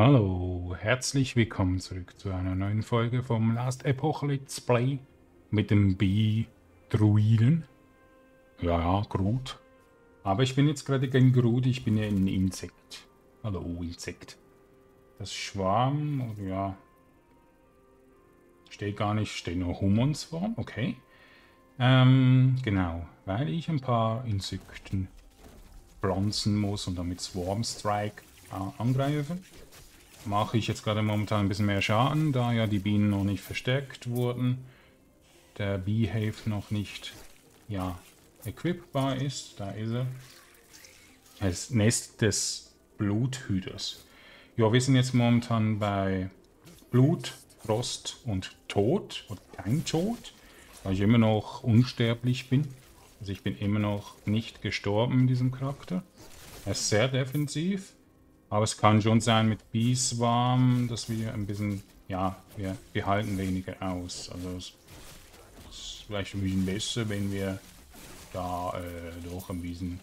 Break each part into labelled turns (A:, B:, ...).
A: Hallo, herzlich willkommen zurück zu einer neuen Folge vom Last Epoch Let's Play mit dem Bee-Druiden. Ja, ja, Grut. Aber ich bin jetzt gerade kein Grut, ich bin ja ein Insekt. Hallo, Insekt. Das Schwarm, ja, steht gar nicht, steht nur Hummonswarm, okay. Ähm, genau, weil ich ein paar Insekten bronzen muss und damit Swarm Strike äh, angreifen mache ich jetzt gerade momentan ein bisschen mehr Schaden, da ja die Bienen noch nicht verstärkt wurden. Der Beehave noch nicht, ja, equipbar ist. Da ist er. Das Nest des Bluthüters. Ja, wir sind jetzt momentan bei Blut, Frost und Tod. Und kein Tod, weil ich immer noch unsterblich bin. Also ich bin immer noch nicht gestorben in diesem Charakter. Er ist sehr defensiv. Aber es kann schon sein mit Bieswarm, dass wir ein bisschen, ja, wir, wir halten weniger aus. Also es ist vielleicht ein bisschen besser, wenn wir da äh, doch ein bisschen...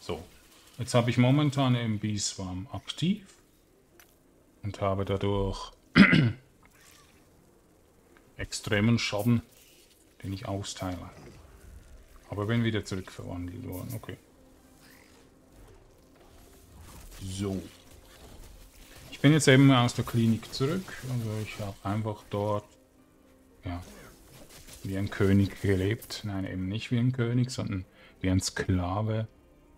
A: So, jetzt habe ich momentan im Bieswarm aktiv und habe dadurch extremen Schaden, den ich austeile. Aber bin wieder zurückverwandelt worden, okay. So bin jetzt eben aus der Klinik zurück. Also ich habe einfach dort, ja, wie ein König gelebt. Nein, eben nicht wie ein König, sondern wie ein Sklave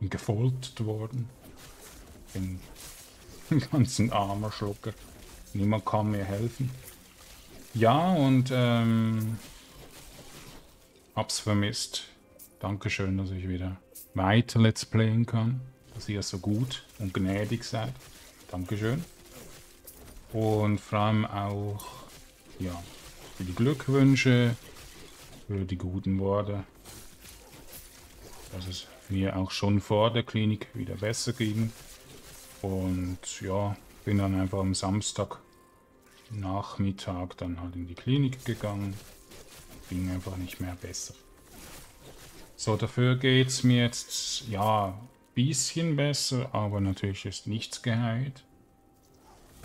A: gefoltert worden. Bin ein ganzen armer Schlucker. Niemand kann mir helfen. Ja, und ähm, hab's vermisst. Dankeschön, dass ich wieder weiter Let's Playen kann. Dass ihr so gut und gnädig seid. Dankeschön. Und vor allem auch ja, für die Glückwünsche, für die guten Worte, dass es mir auch schon vor der Klinik wieder besser ging. Und ja, bin dann einfach am Samstag Nachmittag dann halt in die Klinik gegangen. Ging einfach nicht mehr besser. So, dafür geht es mir jetzt, ja, ein bisschen besser, aber natürlich ist nichts geheilt.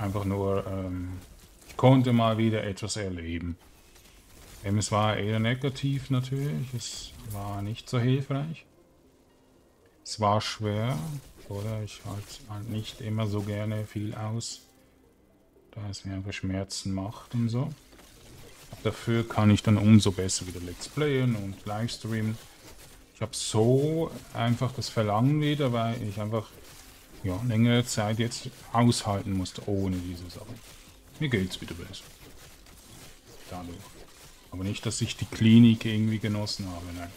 A: Einfach nur, ähm, ich konnte mal wieder etwas erleben. Es war eher negativ natürlich, es war nicht so hilfreich. Es war schwer, oder? Ich halte halt nicht immer so gerne viel aus, da es mir einfach Schmerzen macht und so. Dafür kann ich dann umso besser wieder Let's Playen und Livestreamen. Ich habe so einfach das Verlangen wieder, weil ich einfach ja, längere Zeit jetzt aushalten musste ohne diese Sachen. Mir geht's wieder besser. Dadurch. Aber nicht, dass ich die Klinik irgendwie genossen habe, nein.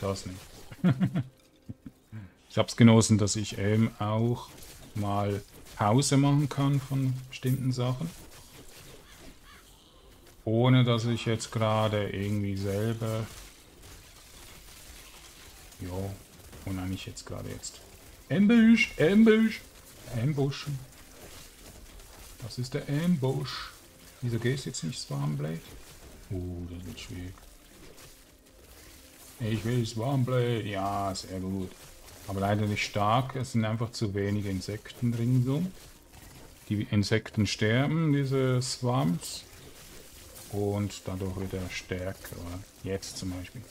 A: Das nicht. ich habe es genossen, dass ich eben auch mal Pause machen kann von bestimmten Sachen. Ohne dass ich jetzt gerade irgendwie selber... Jo, wo eigentlich jetzt gerade jetzt Ambush, Ambush, Ambushen. Das ist der Ambush. Wieso gehst jetzt nicht Swarmblade? Oh, das wird schwierig. Ich will Swarmblade. Ja, sehr gut. Aber leider nicht stark. Es sind einfach zu wenige Insekten drin so. Die Insekten sterben, diese Swarms. Und dadurch wird er stärker. Jetzt zum Beispiel.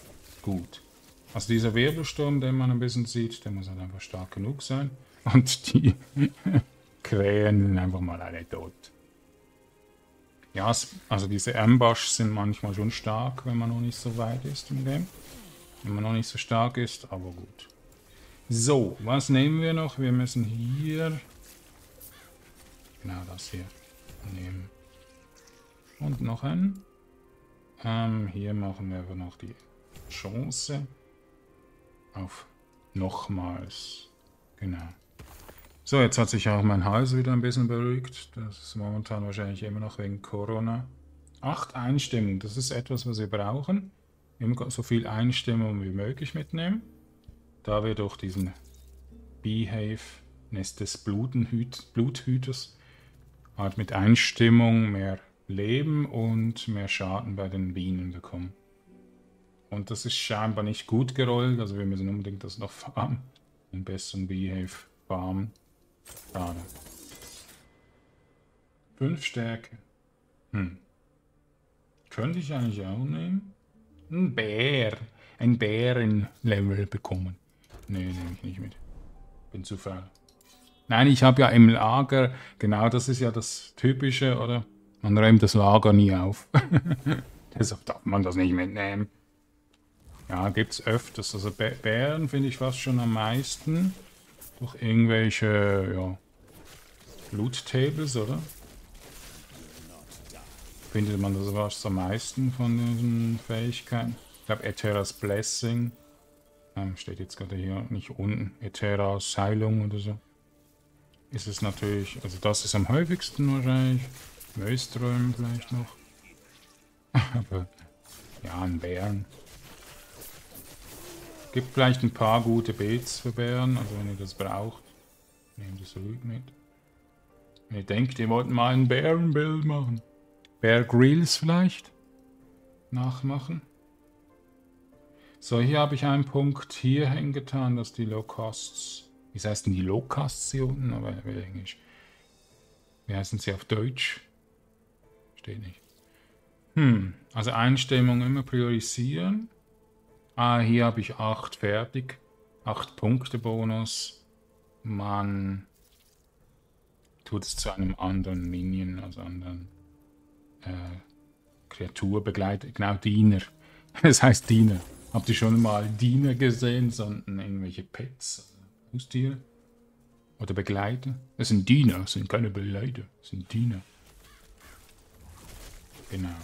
A: Gut. Also dieser Wirbelsturm, den man ein bisschen sieht, der muss halt einfach stark genug sein. Und die Krähen sind einfach mal alle tot. Ja, also diese Ambush sind manchmal schon stark, wenn man noch nicht so weit ist im Game. Wenn man noch nicht so stark ist, aber gut. So, was nehmen wir noch? Wir müssen hier... Genau das hier nehmen. Und noch ein. Ähm, hier machen wir aber noch die Chance auf nochmals. Genau. So, jetzt hat sich auch mein Hals wieder ein bisschen beruhigt. Das ist momentan wahrscheinlich immer noch wegen Corona. Acht Einstimmungen, das ist etwas, was wir brauchen. Immer so viel Einstimmung wie möglich mitnehmen. Da wir durch diesen Behave, Nest des Blutenhüt, Bluthüters, halt mit Einstimmung mehr Leben und mehr Schaden bei den Bienen bekommen. Und das ist scheinbar nicht gut gerollt, also wir müssen unbedingt das noch farmen. Einen besseren Behave farmen. Schade. Fünf Stärke. Hm. Könnte ich eigentlich auch nehmen? Ein Bär. Ein Bärenlevel bekommen. Nee, nehme ich nicht mit. Bin zu faul. Nein, ich habe ja im Lager, genau das ist ja das Typische, oder? Man räumt das Lager nie auf. Deshalb darf man das nicht mitnehmen. Ja, gibt es öfters. Also Bären finde ich fast schon am meisten. Durch irgendwelche, ja, Loot-Tables, oder? Findet man das fast am meisten von diesen Fähigkeiten. Ich glaube, Eteras Blessing. Ähm, steht jetzt gerade hier nicht unten. Eteras Heilung oder so. Ist es natürlich, also das ist am häufigsten wahrscheinlich. Möström vielleicht noch. Aber ja, ein Bären. Gibt vielleicht ein paar gute Beets für Bären, also wenn ihr das braucht, nehmt das ruhig mit. Wenn ihr denkt, ihr wollt mal ein Bärenbild machen. Bear Grills vielleicht nachmachen. So, hier habe ich einen Punkt hier hingetan, dass die Low Costs, wie heißt denn die Low Costs hier unten, aber Englisch. Wie heißen sie auf Deutsch? Steht nicht. Hm, also Einstellungen immer priorisieren. Ah, hier habe ich 8 fertig. 8 Punkte Bonus. Man tut es zu einem anderen Minion, also anderen äh, Kreatur begleitet. Genau, Diener. Das heißt Diener. Habt ihr schon mal Diener gesehen, sondern irgendwelche Pets, Haustiere? Oder Begleiter? Das sind Diener, das sind keine Begleiter, das sind Diener. Genau.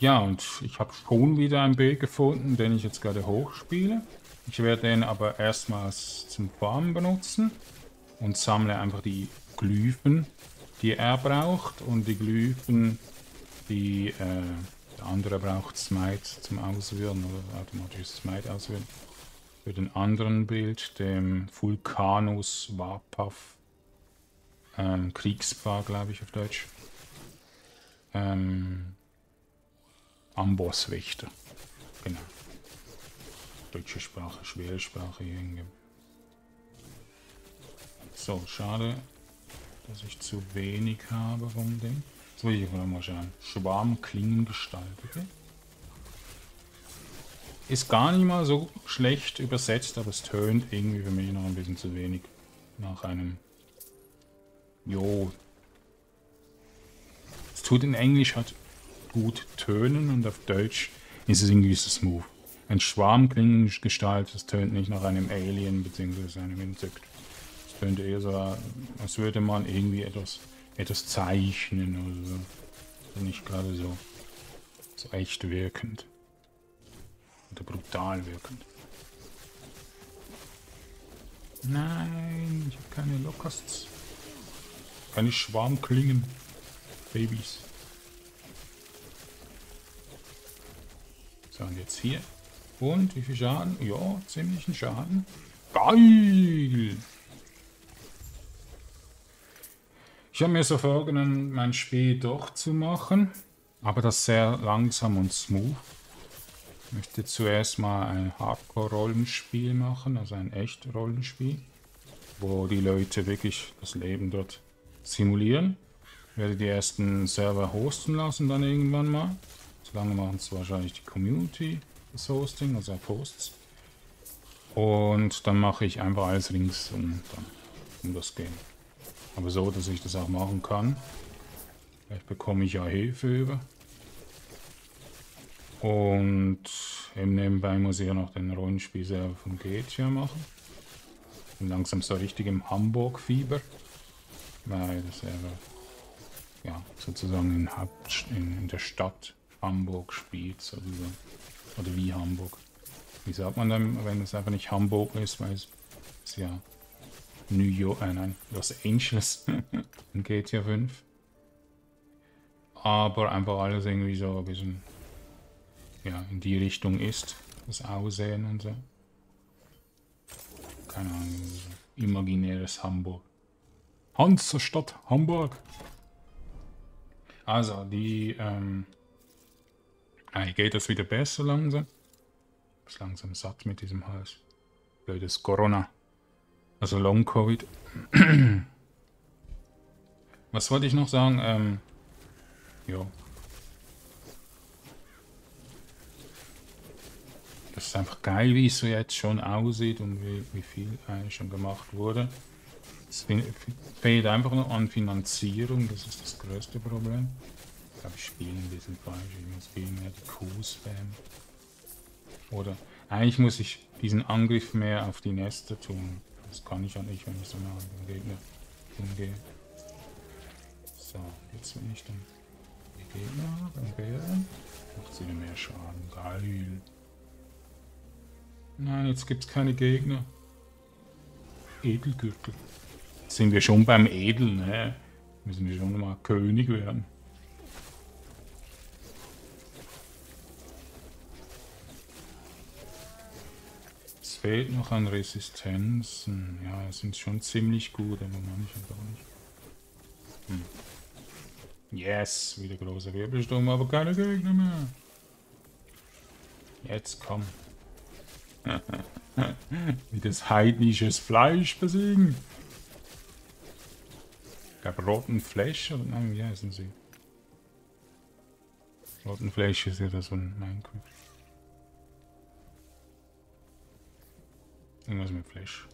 A: Ja, und ich habe schon wieder ein Bild gefunden, den ich jetzt gerade hochspiele. Ich werde den aber erstmals zum Farmen benutzen und sammle einfach die Glyphen, die er braucht und die Glyphen, die äh, der andere braucht Smite zum Auswählen oder automatisches Smite auswählen. Für den anderen Bild, dem Vulcanus Warpath ähm, Kriegsbar, glaube ich auf Deutsch. Ähm, Ambosswächter. Genau. Deutsche Sprache, schwere Sprache irgendwie. So, schade, dass ich zu wenig habe vom Ding. Jetzt will ich mal schauen. Schwarmklingengestalt, okay? Ist gar nicht mal so schlecht übersetzt, aber es tönt irgendwie für mich noch ein bisschen zu wenig. Nach einem Jo. Es tut in Englisch halt gut tönen und auf Deutsch ist es irgendwie so smooth. Ein Schwarmklingengestalt, das tönt nicht nach einem Alien bzw. einem Insekt. Es tönt eher so, als würde man irgendwie etwas, etwas zeichnen oder so. Also nicht gerade so, so echt wirkend. Oder brutal wirkend. Nein, ich habe keine Locusts. Keine Schwarmklingen. Babys. So, und jetzt hier. Und wie viel Schaden? Ja, ziemlichen Schaden. Geil! Ich habe mir so vorgenommen, mein Spiel doch zu machen, aber das sehr langsam und smooth. Ich möchte zuerst mal ein Hardcore-Rollenspiel machen, also ein echt Rollenspiel, wo die Leute wirklich das Leben dort simulieren. Ich werde die ersten Server hosten lassen dann irgendwann mal. Solange machen es wahrscheinlich die Community, das Hosting, also Posts. Und dann mache ich einfach alles rings um, um das Game. Aber so, dass ich das auch machen kann. Vielleicht bekomme ich ja Hilfe über. Und eben nebenbei muss ich ja noch den Rollenspielserver von GTA machen. Bin langsam so richtig im Hamburg-Fieber weil das Server ja, sozusagen in, in, in, der Stadt Hamburg spielt, sozusagen. Oder wie Hamburg. Wie sagt man dann, wenn es einfach nicht Hamburg ist, weil es ist ja New York, äh, nein, Los Angeles in GTA 5. Aber einfach alles irgendwie so ein bisschen ja, in die Richtung ist, das Aussehen und so. Keine Ahnung, so imaginäres Hamburg. Hansestadt Hamburg. Also, die, ähm, eigentlich geht das wieder besser langsam. Bin langsam satt mit diesem Hals. Blödes Corona. Also Long Covid. Was wollte ich noch sagen? Ähm, ja. Das ist einfach geil, wie es so jetzt schon aussieht und wie, wie viel eigentlich schon gemacht wurde. Es fehlt einfach noch an Finanzierung, das ist das größte Problem. Ich glaube, ich spiele ein bisschen falsch, ich muss viel mehr die Qs spammen. Oder eigentlich muss ich diesen Angriff mehr auf die Nester tun. Das kann ich ja nicht, wenn ich so nah an den Gegner hingehe. So, jetzt bin ich dann die Gegner beim Bären. Macht sie mehr Schaden. Geil. Nein, jetzt gibt es keine Gegner. Edelgürtel. Jetzt sind wir schon beim Edel, ne? Müssen wir schon mal König werden. Fehlt noch an Resistenzen. Ja, sind schon ziemlich gut, aber manche doch nicht. Hm. Yes, wieder großer Wirbelsturm, aber keine Gegner mehr. Jetzt komm. Wie das heidnisches Fleisch besiegen. Glaube, roten Fleisch oder nein, wie heißen sie? Roten Fleisch ist ja das von Minecraft. Irgendwas mit Fleisch.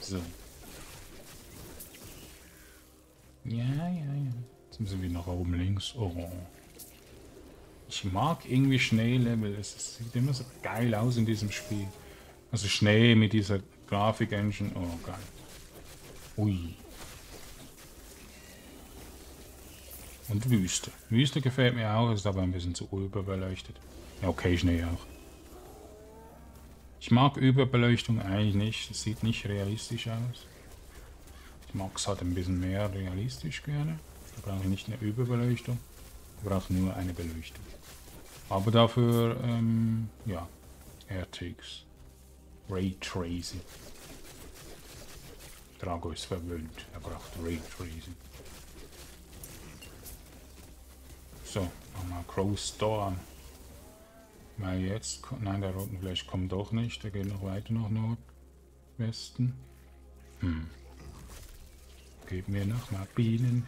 A: So. Ja, ja, ja. Jetzt müssen wir nach oben links. Oh. Ich mag irgendwie Schneelevel. Es sieht immer so geil aus in diesem Spiel. Also Schnee mit dieser Grafik-Engine. Oh, geil. Ui. Und Wüste. Wüste gefällt mir auch, ist aber ein bisschen zu überbeleuchtet. Ja, okay, Schnee auch. Ich mag Überbeleuchtung eigentlich nicht. Es sieht nicht realistisch aus. Ich mag es halt ein bisschen mehr realistisch gerne. Da brauche ich nicht eine Überbeleuchtung. Ich brauche nur eine Beleuchtung. Aber dafür, ähm, ja, RTX. Raytracing. Drago ist verwöhnt. Er braucht Raytracing. So, nochmal Crow Storm. Weil jetzt, nein, der roten Flash kommt doch nicht. Der geht noch weiter nach Nordwesten. Hm. Geben wir noch mal Bienen.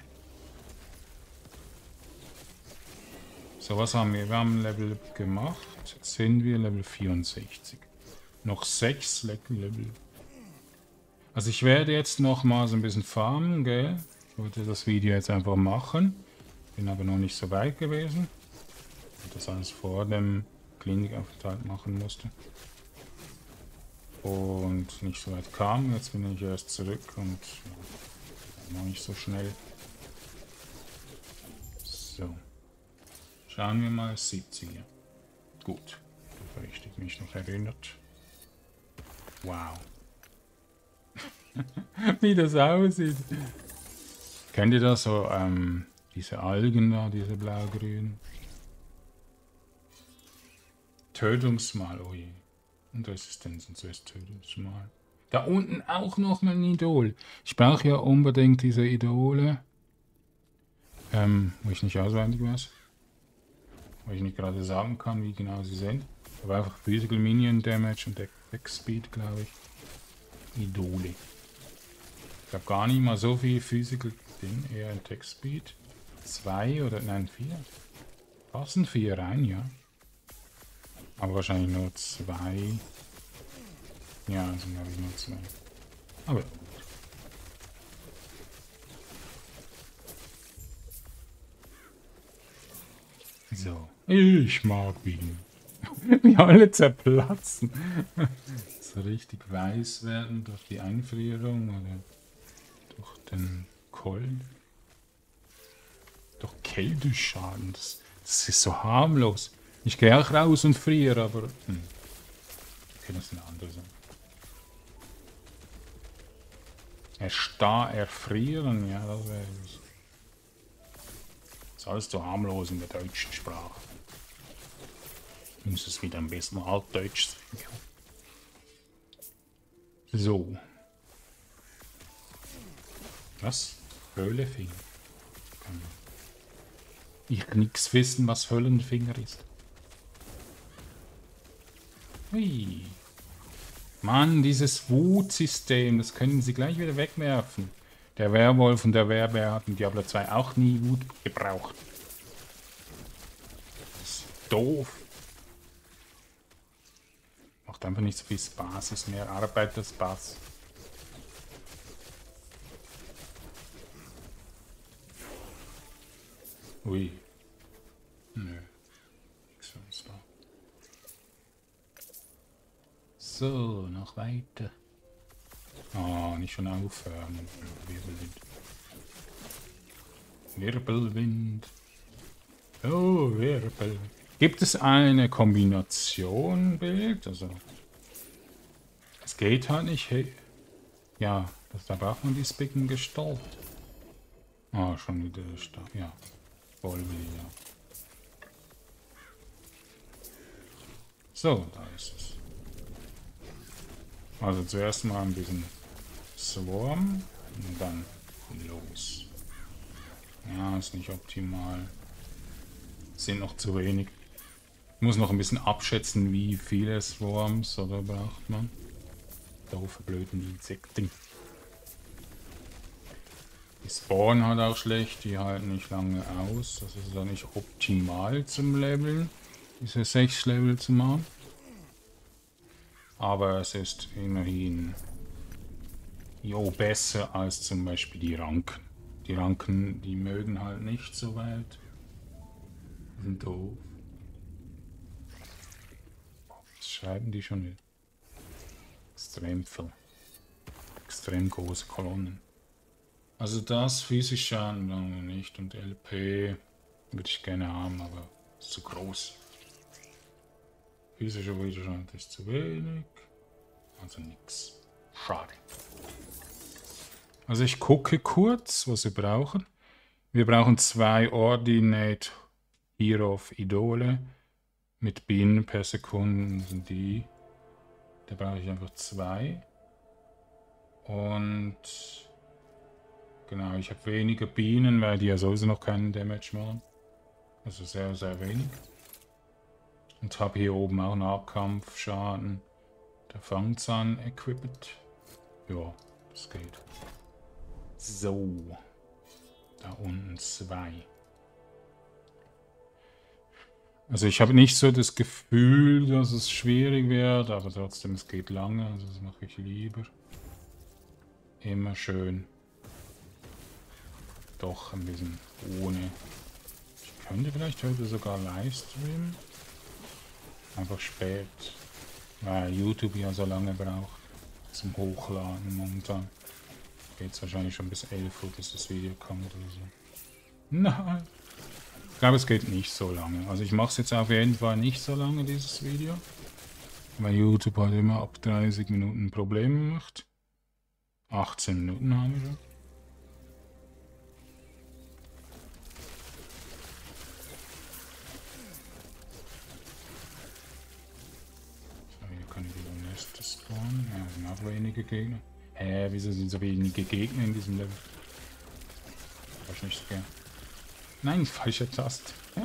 A: So, was haben wir? Wir haben Level gemacht. Jetzt sind wir Level 64. Noch 6 Level. Also ich werde jetzt noch mal so ein bisschen farmen, gell? Ich wollte das Video jetzt einfach machen. Bin aber noch nicht so weit gewesen. Das alles vor dem Klinikaufenthalt machen musste. Und nicht so weit kam. Jetzt bin ich erst zurück und noch nicht so schnell. So. Schauen wir mal, 70 Gut, richtig mich noch erinnert. Wow. Wie das aussieht. Kennt ihr das so, ähm, diese Algen da, diese blau-grün? Tötungsmal, oh je. Und Resistenzen zuerst Tötungsmal. Da unten auch noch ein Idol. Ich brauche ja unbedingt diese Idole. Ähm, wo ich nicht auswendig weiß weil ich nicht gerade sagen kann, wie genau sie sind. Aber einfach Physical Minion Damage und Attack Speed, glaube ich. Idole. Ich habe gar nicht mal so viel Physical Ding, eher Attack Speed. Zwei oder nein, vier. Passen vier rein, ja. Aber wahrscheinlich nur zwei. Ja, also glaube ich nur zwei. Aber So. Ich mag Bienen. Wie alle zerplatzen. so richtig weiß werden durch die Einfrierung oder durch den Kollen. Durch Kälteschaden. Das, das ist so harmlos. Ich gehe auch raus und friere, aber... Hm. Okay, das ist eine andere Sache. Erstar, erfrieren, ja, das wäre... Das ist alles so harmlos in der deutschen Sprache. Muss es wieder ein bisschen altdeutsch sein. So. Was? Höhlefinger. Kann ich nix wissen, was Höllenfinger ist. Hui. Mann, dieses Wutsystem, das können sie gleich wieder wegwerfen. Der Werwolf und der Werbär hatten Diablo 2 auch nie Wut gebraucht. Das ist doof. Macht einfach nicht so viel Spaß, ist mehr Arbeit als Spaß. Ui. Nö. Nichts für uns da. So, noch weiter. Oh, nicht schon aufhören. Wirbelwind. Wirbelwind. Oh, Wirbel. Gibt es eine Kombination Bild? Also, es geht halt nicht. Hey. Ja, das, da braucht man die Spicken Gestalt. Ah, oh, schon wieder stark. Ja, voll ja. So, da ist es. Also zuerst mal ein bisschen Swarm und dann los. Ja, ist nicht optimal. Sind noch zu wenig. Ich muss noch ein bisschen abschätzen, wie viele Swarms oder braucht man. Doofe blöden Insekten. Die spawnen halt auch schlecht, die halten nicht lange aus. Das ist dann nicht optimal zum Leveln, diese 6 Level zu machen. Aber es ist immerhin jo, besser als zum Beispiel die Ranken. Die Ranken, die mögen halt nicht so weit. Sind doof. Was schreiben die schon wieder? Extrem viel. Extrem große Kolonnen. Also das physisch Schaden nicht und LP würde ich gerne haben, aber ist zu groß. Physischer Widerstand ist zu wenig. Also nix. Schade. Also ich gucke kurz, was wir brauchen. Wir brauchen zwei Ordinate Hero of Idole mit Bienen per Sekunde sind die. Da brauche ich einfach zwei. Und genau, ich habe weniger Bienen, weil die ja sowieso noch keinen Damage machen. Also sehr, sehr wenig. Und habe hier oben auch Nahkampfschaden. Der Fangzahn equipped. Ja, das geht. So. Da unten zwei. Also ich habe nicht so das Gefühl, dass es schwierig wird, aber trotzdem, es geht lange, also das mache ich lieber. Immer schön. Doch ein bisschen ohne. Ich könnte vielleicht heute sogar Livestreamen. Einfach spät. Weil YouTube ja so lange braucht zum Hochladen momentan. Geht es wahrscheinlich schon bis 11 Uhr, bis das Video kommt oder so. Nein. Ich glaube, es geht nicht so lange. Also ich mache es jetzt auf jeden Fall nicht so lange, dieses Video. Weil YouTube halt immer ab 30 Minuten Probleme macht. 18 Minuten haben wir schon. Spawnen? Ja, sind auch wenige Gegner. Hä, wieso sind so wenige Gegner in diesem Level? Ich nicht so gern. Nein, falsche Taste.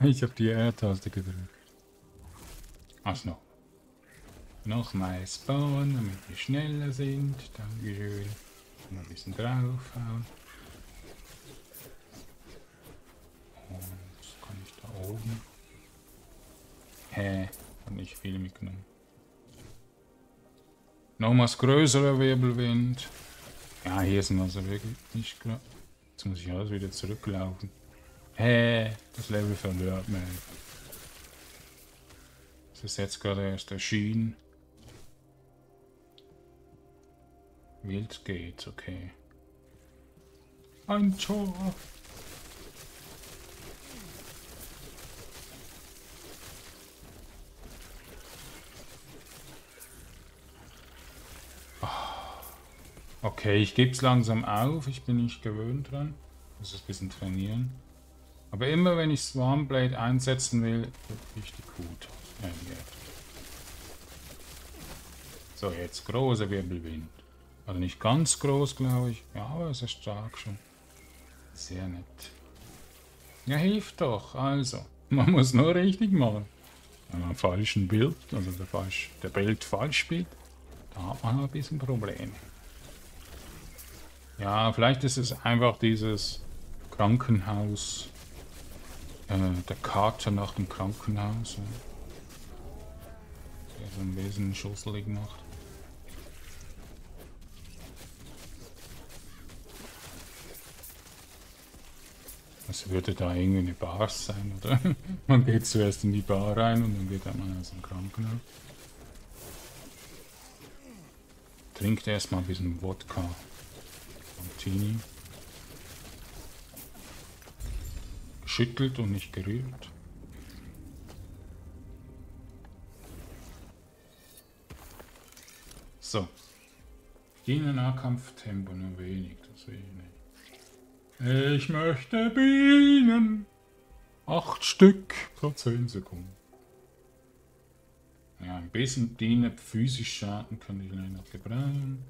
A: ich habe die R-Taste gedrückt. Ach noch. Nochmal spawnen, damit wir schneller sind. Dankeschön. Mal ein bisschen draufhauen. Und kann ich da oben? Hä? Nicht viel mitgenommen. Nochmals größerer Wirbelwind. Ja, hier sind also wirklich nicht gerade. Jetzt muss ich alles wieder zurücklaufen. Hä, das Level verliert mir. Das ist jetzt gerade erst erschienen. Wild geht, okay. Ein Tor. Okay, ich gebe es langsam auf. Ich bin nicht gewöhnt dran. Muss es ein bisschen trainieren. Aber immer wenn ich Swarmblade einsetzen will, wird richtig gut. So, jetzt großer Wirbelwind. Also nicht ganz groß, glaube ich. Ja, aber es ist stark schon. Sehr nett. Ja, hilft doch. Also, man muss nur richtig machen. Wenn man falschen Bild, also der, falsch, der Bild falsch spielt, da hat man ein bisschen Probleme. Ja, vielleicht ist es einfach dieses Krankenhaus, äh, der Kater nach dem Krankenhaus, ja. der so ein Wesen schusselig macht. Es würde da irgendwie eine Bar sein, oder? man geht zuerst in die Bar rein und dann geht man aus dem Krankenhaus. Trinkt erstmal ein bisschen Wodka. Martini. Geschüttelt und nicht gerührt. So. Bienen-Nahkampftempo nur wenig, das sehe ich nicht. Ich möchte Bienen. Acht Stück pro 10 Sekunden. Ja, ein bisschen Bienen physisch Schaden könnte ich noch gebrauchen.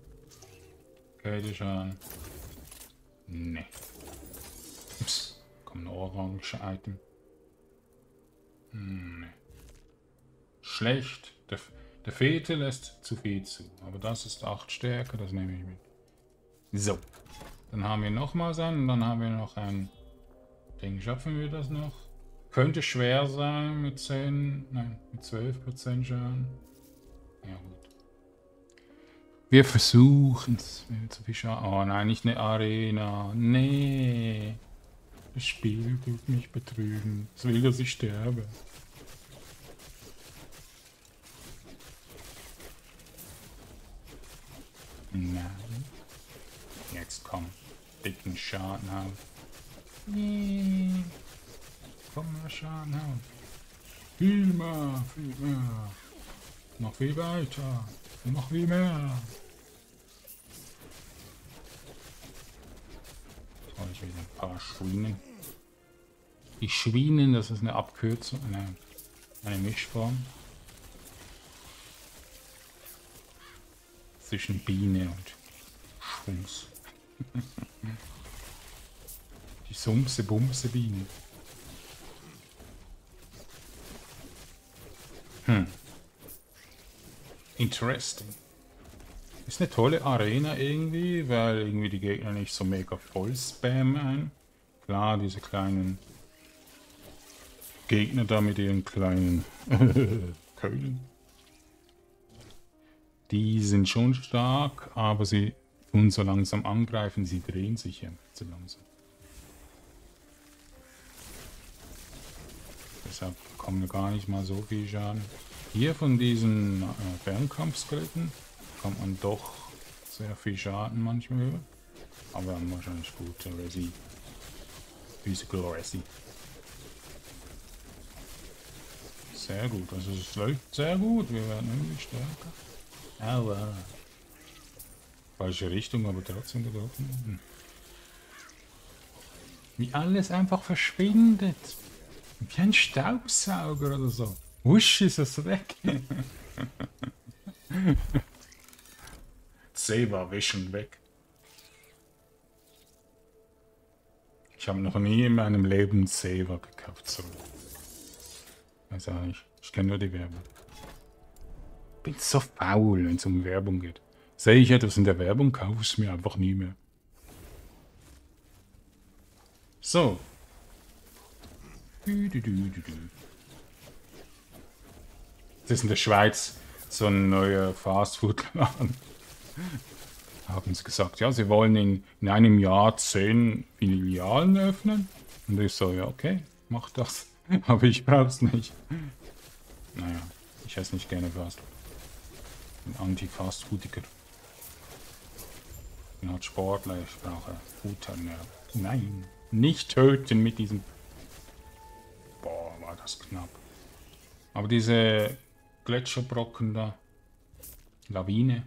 A: Kälte Ne. Ups, kommt ein orange Item. Ne. Schlecht. Der, der Fete lässt zu viel zu. Aber das ist 8 Stärke, das nehme ich mit. So. Dann haben wir nochmals einen und dann haben wir noch ein Ding. Schaffen wir das noch? Könnte schwer sein mit 10, nein, mit 12% Schaden. Ja gut. Wir versuchen es. Zu viel Schaden. Oh nein, nicht eine Arena. Nee. Das Spiel tut mich betrügen. Es will, dass ich sterbe. Nein. Jetzt komm. Dicken Schadenhaut. Nee. Komm mal Schadenhaut. Viel mehr, viel mehr. Noch viel weiter. Noch viel mehr. So, ich will ein paar Schwienen. Die Schwienen, das ist eine Abkürzung, eine, eine Mischform. Zwischen Biene und Schwungs. Die Sumse Bumse Biene. Hm. Interesting. Ist eine tolle Arena irgendwie, weil irgendwie die Gegner nicht so mega voll spammen. Klar, diese kleinen Gegner da mit ihren kleinen Keulen. Die sind schon stark, aber sie tun so langsam angreifen, sie drehen sich ja zu langsam. Deshalb kommen gar nicht mal so viel Schaden. Hier von diesen äh, Fernkampfskeletten kommt man doch sehr viel Schaden manchmal. Aber wir haben wahrscheinlich gute Resi. Physical Resi. Sehr gut, also es läuft sehr gut, wir werden irgendwie stärker. Aber falsche Richtung, aber trotzdem. Hm. Wie alles einfach verschwindet. Wie ein Staubsauger oder so. Wusch ist es weg. Saber wischen weg. Ich habe noch nie in meinem Leben Saber gekauft. So. Weiß auch nicht. Ich kenne nur die Werbung. Bin so faul, wenn es um Werbung geht. Sehe ich etwas in der Werbung, kaufe es mir einfach nie mehr. So. Das ist in der Schweiz so ein neuer Fastfood-Laden. Haben sie gesagt, ja, sie wollen in, in einem Jahr zehn Filialen öffnen. Und ich so, ja, okay, mach das. Aber ich brauch's nicht. Naja, ich esse nicht gerne Fastfood. Ein Anti-Fastfoodiger bin halt Sportler, ich brauche Futterernährung. Nein, nicht töten mit diesem... Boah, war das knapp. Aber diese Gletscherbrocken da, Lawine,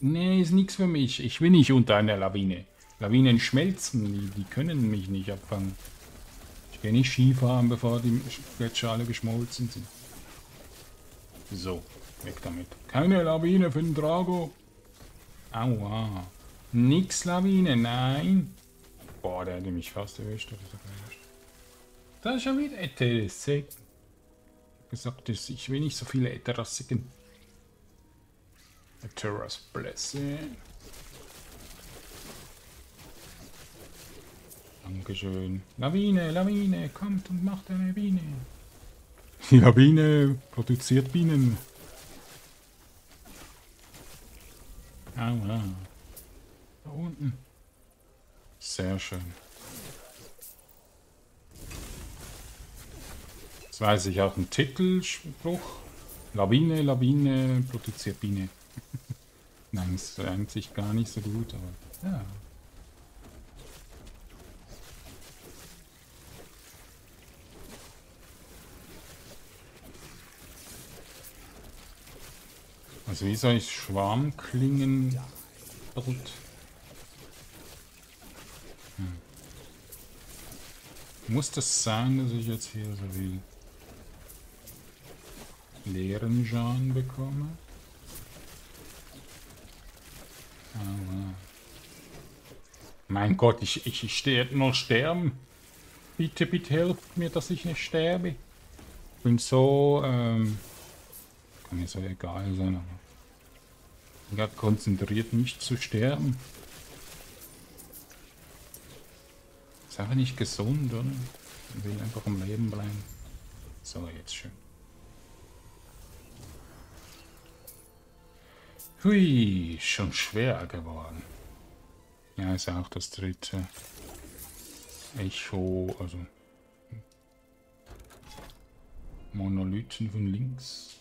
A: nee, ist nichts für mich. Ich will nicht unter einer Lawine. Lawinen schmelzen, die, die können mich nicht abfangen. Ich gehe nicht Skifahren, bevor die Gletscher alle geschmolzen sind. So, weg damit. Keine Lawine für den Drago. Aua. Nix Lawine, nein. Boah, der hätte mich fast erwischt. Das ist schon wieder ETSC. Gesagt, dass ich will nicht so viele Terrassigen. Terras Blessing. Dankeschön. Lawine, Lawine, kommt und macht eine Biene. Die Lawine produziert Bienen. Aua. Da unten. Sehr schön. Jetzt weiß ich auch einen Titelspruch. Lawine, Lawine, produziert Biene. Nein, ist eigentlich gar nicht so gut, aber ja. Also wie soll ich Schwarmklingen dort? Hm. Muss das sein, dass ich jetzt hier so viel leeren Jan bekomme? Aber mein Gott, ich, ich, ich stehe noch sterben. Bitte, bitte helft mir, dass ich nicht sterbe. Ich bin so, ähm, kann mir so egal sein, aber ja, konzentriert nicht zu sterben. Ist einfach nicht gesund, oder? Ich will einfach am Leben bleiben. So, jetzt schön. Hui, schon schwer geworden. Ja, ist auch das dritte Echo, also Monolithen von links.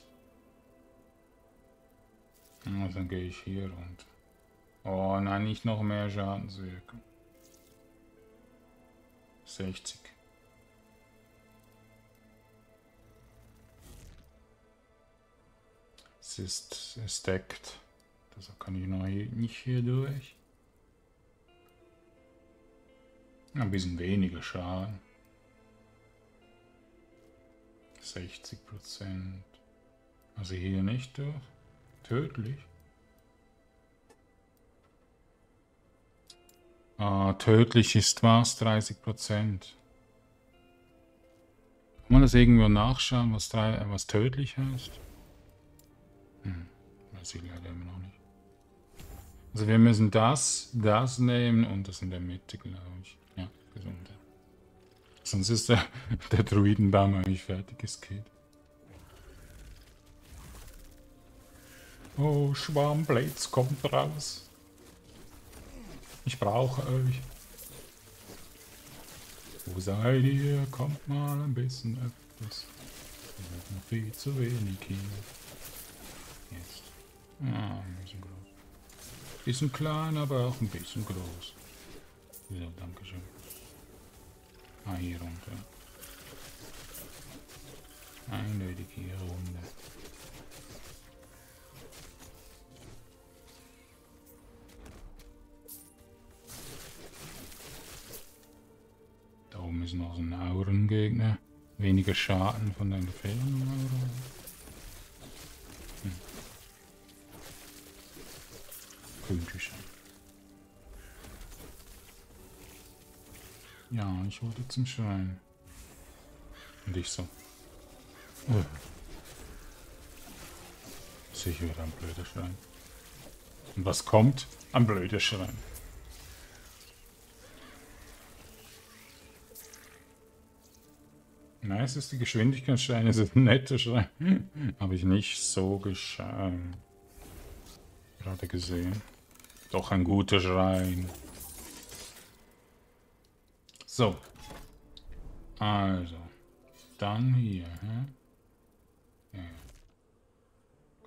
A: Also dann gehe ich hier runter. Oh nein, nicht noch mehr Schadenswirkung. 60. Es ist stacked. Also kann ich noch hier, nicht hier durch. Ein bisschen weniger Schaden. 60 Prozent. Also hier nicht durch. Tödlich. Ah, tödlich ist was, 30 Prozent. Kann man das irgendwo nachschauen, was, drei, was tödlich heißt? Hm, weiß ich leider immer noch nicht. Also wir müssen das, das nehmen und das in der Mitte, glaube ich. Ja, gesund. Sonst ist der, der Druidenbaum eigentlich fertig, es geht. Oh, Schwarmblades kommt raus. Ich brauche euch. Wo seid ihr? Kommt mal ein bisschen öfters. Ihr seid noch viel zu wenig hier. Jetzt. Ah, ein bisschen groß. Bisschen klein, aber auch ein bisschen groß. So, danke schön. Ah, hier runter. Eindeutig hier runter. oben ist noch ein Aurengegner. Weniger Schaden von den Gefährten. Schon. Ja, ich wollte zum Schrein. Und ich so. Oh. Sicher ein blöder Schrein. Und was kommt? Ein blöder Schrein. Nice ist die Geschwindigkeitsschrein, es ist ein netter Schrein. Habe ich nicht so. Gerade gesehen. Doch ein guter Schrein. So. Also. Dann hier. Hä? Ja.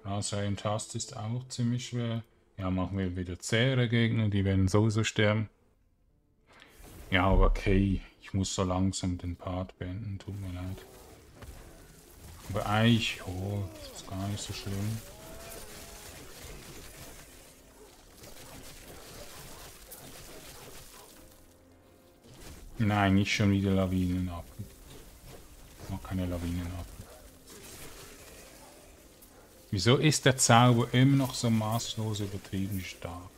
A: Grasreihe im Tast ist auch ziemlich schwer. Ja, machen wir wieder zähere Gegner, die werden sowieso sterben. Ja, aber okay. Ich muss so langsam den Part beenden, tut mir leid. Aber eigentlich, oh, das ist gar nicht so schlimm. Nein, nicht schon wieder Lawinen ab. Noch keine Lawinen ab. Wieso ist der Zauber immer noch so maßlos übertrieben stark?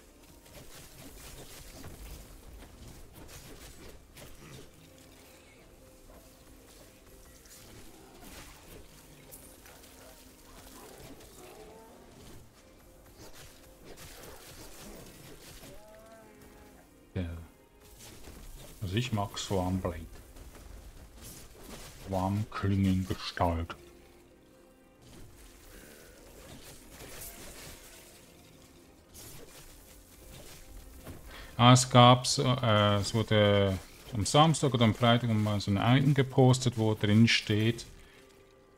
A: Ich mag Swarmblade. Warmklingengestalt. Ah, es gab, äh, es wurde am Samstag oder am Freitag mal so ein Item gepostet, wo drin steht,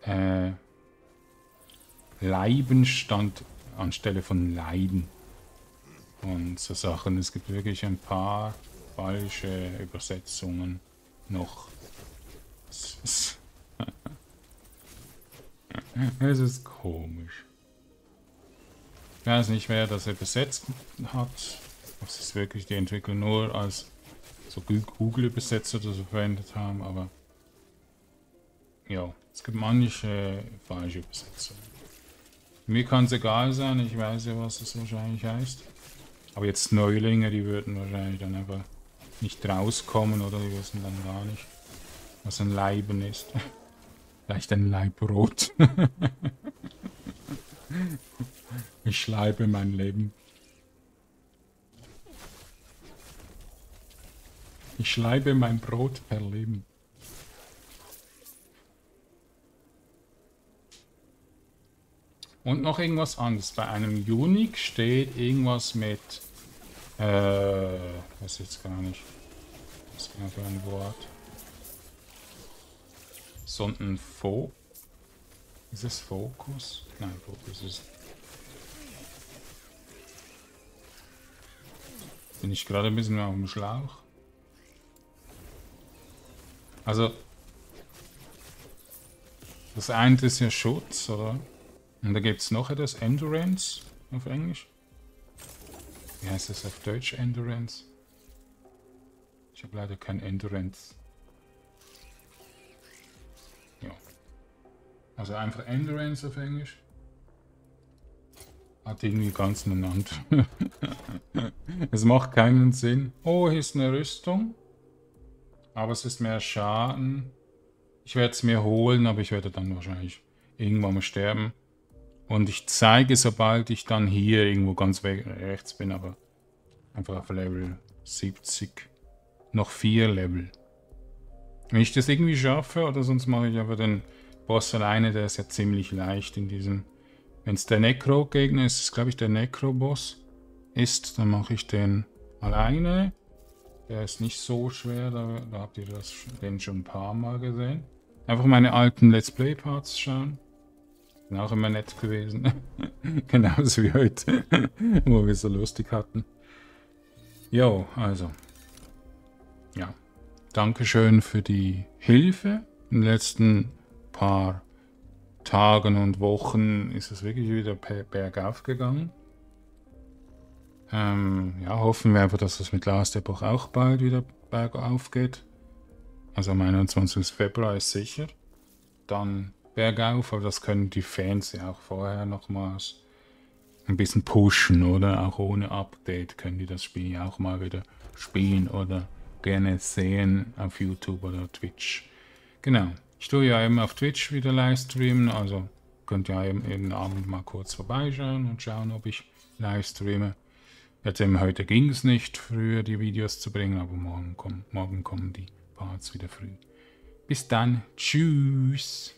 A: äh, Leiben stand anstelle von Leiden. Und so Sachen, es gibt wirklich ein paar falsche Übersetzungen noch. Es ist komisch. Ich weiß nicht, wer das übersetzt hat. Ob es wirklich die Entwickler nur als so Google-Übersetzer oder so verwendet haben, aber ja, es gibt manche falsche Übersetzungen. Mir kann es egal sein, ich weiß ja, was es wahrscheinlich heißt. Aber jetzt Neulinge, die würden wahrscheinlich dann einfach nicht rauskommen oder die wissen dann gar nicht, was ein Leiben ist. Vielleicht ein Leibbrot. ich leibe mein Leben. Ich schleibe mein Brot per Leben. Und noch irgendwas anderes. Bei einem Unique steht irgendwas mit... Äh, weiß jetzt gar nicht. Was ist genau für ein Wort? Sondenfo. Ist es Fokus? Nein, Fokus ist... Bin ich gerade ein bisschen auf dem Schlauch? Also, das eine ist ja Schutz, oder? Und da gibt es noch etwas, Endurance auf Englisch. Wie heißt das auf Deutsch, Endurance? Ich habe leider kein Endurance. Ja. Also einfach Endurance auf Englisch. Hat irgendwie ganz miteinander. es macht keinen Sinn. Oh, hier ist eine Rüstung. Aber es ist mehr Schaden. Ich werde es mir holen, aber ich werde dann wahrscheinlich irgendwann mal sterben. Und ich zeige, sobald ich dann hier irgendwo ganz rechts bin, aber einfach auf Level 70. Noch vier Level. Wenn ich das irgendwie schaffe, oder sonst mache ich aber den Boss alleine, der ist ja ziemlich leicht in diesem... Wenn es der Necro-Gegner ist, ist glaube ich der Necro-Boss ist, dann mache ich den alleine. Der ist nicht so schwer, da, da habt ihr das, den schon ein paar Mal gesehen. Einfach meine alten Let's Play Parts schauen. Sind auch immer nett gewesen. Genauso wie heute, wo wir so lustig hatten. Jo, also. Ja. Dankeschön für die Hilfe. In den letzten paar Tagen und Wochen ist es wirklich wieder bergauf gegangen. Ähm, ja, hoffen wir einfach, dass es mit Last Epoch auch bald wieder bergauf geht. Also am 21. Februar ist sicher. Dann bergauf, aber das können die Fans ja auch vorher nochmals ein bisschen pushen, oder? Auch ohne Update können die das Spiel ja auch mal wieder spielen oder gerne sehen auf YouTube oder Twitch. Genau. Ich tue ja eben auf Twitch wieder Livestreamen, also könnt ihr eben, eben Abend mal kurz vorbeischauen und schauen, ob ich Livestreame. Jetzt eben heute ging es nicht, früher die Videos zu bringen, aber morgen, komm, morgen kommen die Parts wieder früh. Bis dann. Tschüss.